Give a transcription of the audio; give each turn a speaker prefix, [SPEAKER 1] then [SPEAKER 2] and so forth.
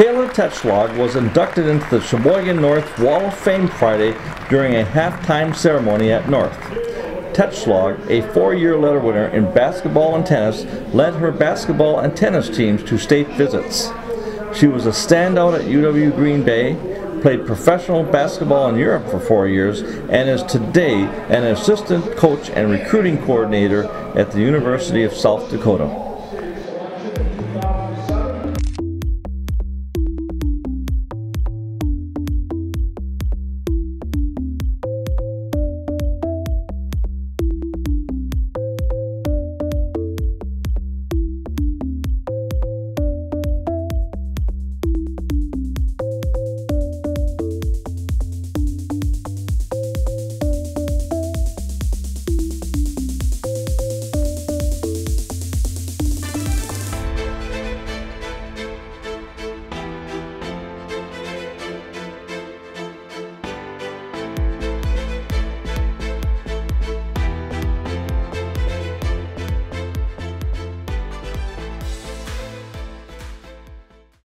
[SPEAKER 1] Kayla Tetschlag was inducted into the Sheboygan North Wall of Fame Friday during a halftime ceremony at North. Tetschlag, a four-year letter winner in basketball and tennis, led her basketball and tennis teams to state visits. She was a standout at UW Green Bay, played professional basketball in Europe for four years, and is today an assistant coach and recruiting coordinator at the University of South Dakota.